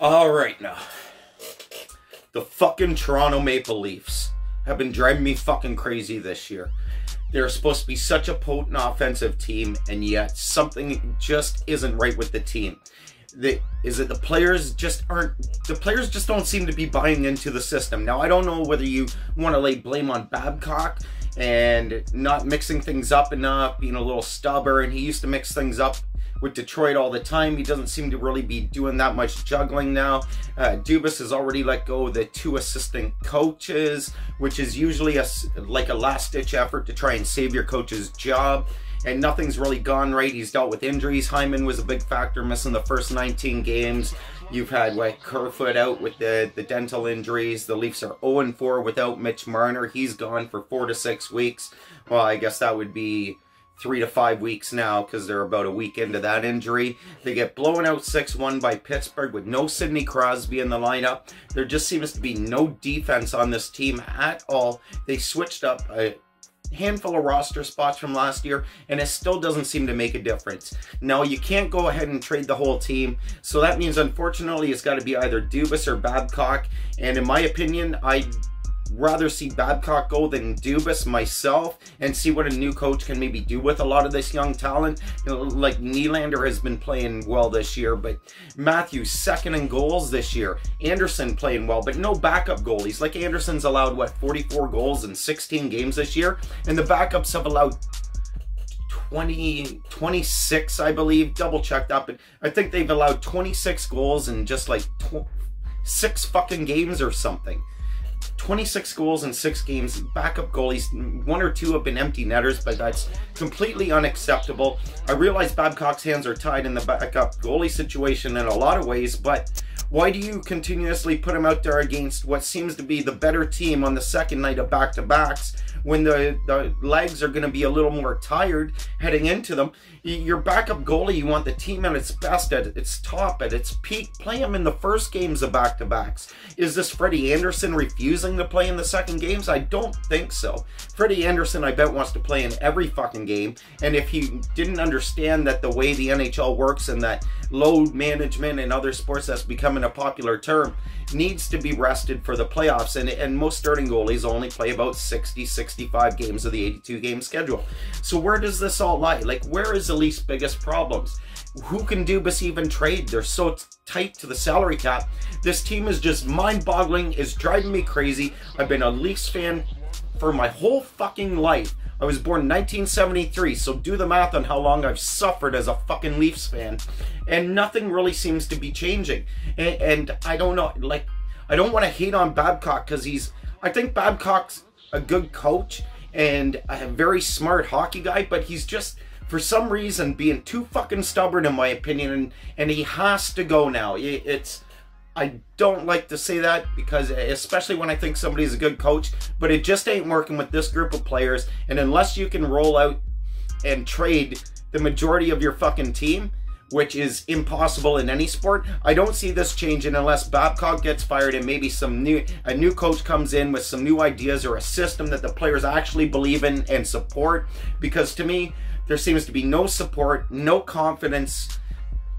All right now. The fucking Toronto Maple Leafs have been driving me fucking crazy this year. They're supposed to be such a potent offensive team, and yet something just isn't right with the team. The, is it the players just aren't the players just don't seem to be buying into the system now i don't know whether you want to lay blame on babcock and not mixing things up enough, being a little stubborn. And he used to mix things up with Detroit all the time. He doesn't seem to really be doing that much juggling now. Uh, Dubas has already let go of the two assistant coaches, which is usually a, like a last ditch effort to try and save your coach's job. And nothing's really gone right. He's dealt with injuries. Hyman was a big factor, missing the first 19 games. You've had like Kerfoot out with the, the dental injuries. The Leafs are 0-4 without Mitch Marner. He's gone for four to six weeks. Well, I guess that would be three to five weeks now because they're about a week into that injury. They get blown out 6-1 by Pittsburgh with no Sidney Crosby in the lineup. There just seems to be no defense on this team at all. They switched up a handful of roster spots from last year and it still doesn't seem to make a difference. Now you can't go ahead and trade the whole team. So that means unfortunately it's got to be either Dubas or Babcock. And in my opinion, I rather see Babcock go than Dubas myself and see what a new coach can maybe do with a lot of this young talent. You know, like Nylander has been playing well this year, but Matthews second in goals this year. Andersen playing well, but no backup goalies. Like Andersen's allowed, what, 44 goals in 16 games this year? And the backups have allowed 20, 26, I believe. Double check that, but I think they've allowed 26 goals in just like six fucking games or something. 26 goals in six games. Backup goalies, one or two have been empty netters, but that's completely unacceptable. I realize Babcock's hands are tied in the backup goalie situation in a lot of ways, but why do you continuously put him out there against what seems to be the better team on the second night of back-to-backs when the, the legs are going to be a little more tired heading into them? Your backup goalie, you want the team at its best, at its top, at its peak. Play him in the first games of back-to-backs. Is this Freddie Andersen refusing to play in the second games? I don't think so. Freddie Andersen, I bet, wants to play in every fucking game. And if he didn't understand that the way the NHL works and that load management and other sports that's becoming a popular term needs to be rested for the playoffs. And, and most starting goalies only play about 60, 65 games of the 82 game schedule. So where does this all lie? Like, where is the least biggest problems? Who can Dubas even trade? They're so tight to the salary cap. This team is just mind-boggling. is driving me crazy. I've been a Leafs fan for my whole fucking life. I was born in 1973, so do the math on how long I've suffered as a fucking Leafs fan. And nothing really seems to be changing. And, and I don't know, like, I don't want to hate on Babcock because he's, I think Babcock's a good coach and a very smart hockey guy, but he's just, for some reason, being too fucking stubborn in my opinion, and, and he has to go now. It's, I don't like to say that because especially when I think somebody's a good coach, but it just ain't working with this group of players. And unless you can roll out and trade the majority of your fucking team, which is impossible in any sport. I don't see this changing unless Babcock gets fired and maybe some new a new coach comes in with some new ideas or a system that the players actually believe in and support. Because to me, there seems to be no support, no confidence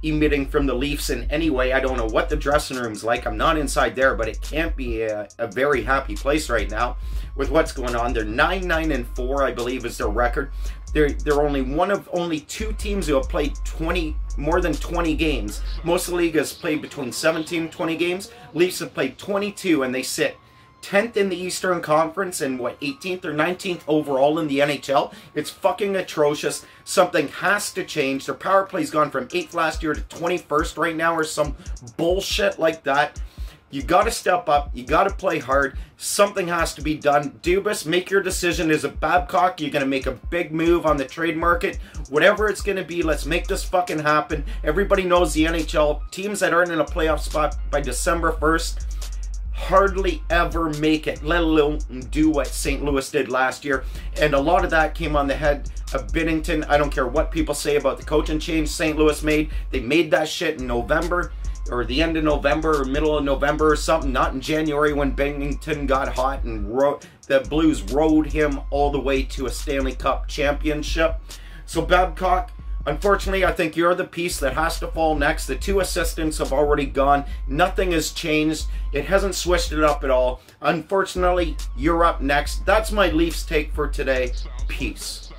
emitting from the Leafs in any way. I don't know what the dressing room's like. I'm not inside there, but it can't be a, a very happy place right now with what's going on. They're 9 9 and 4, I believe, is their record. They're, they're only one of only two teams who have played 20 more than 20 games. Most of the league has played between 17 and 20 games. Leafs have played 22 and they sit 10th in the Eastern Conference and what 18th or 19th overall in the NHL. It's fucking atrocious. Something has to change. Their power play's gone from 8th last year to 21st right now or some bullshit like that. You got to step up. You got to play hard. Something has to be done. Dubas, make your decision. Is it Babcock? You're going to make a big move on the trade market. Whatever it's going to be, let's make this fucking happen. Everybody knows the NHL. Teams that aren't in a playoff spot by December 1st hardly ever make it, let alone do what St. Louis did last year. And a lot of that came on the head of Binnington. I don't care what people say about the coaching change St. Louis made. They made that shit in November or the end of November or middle of November or something, not in January when Binnington got hot and ro- the Blues rode him all the way to a Stanley Cup championship. So Babcock, Unfortunately, I think you're the piece that has to fall next. The two assistants have already gone. Nothing has changed. It hasn't switched it up at all. Unfortunately, you're up next. That's my Leafs take for today. Peace.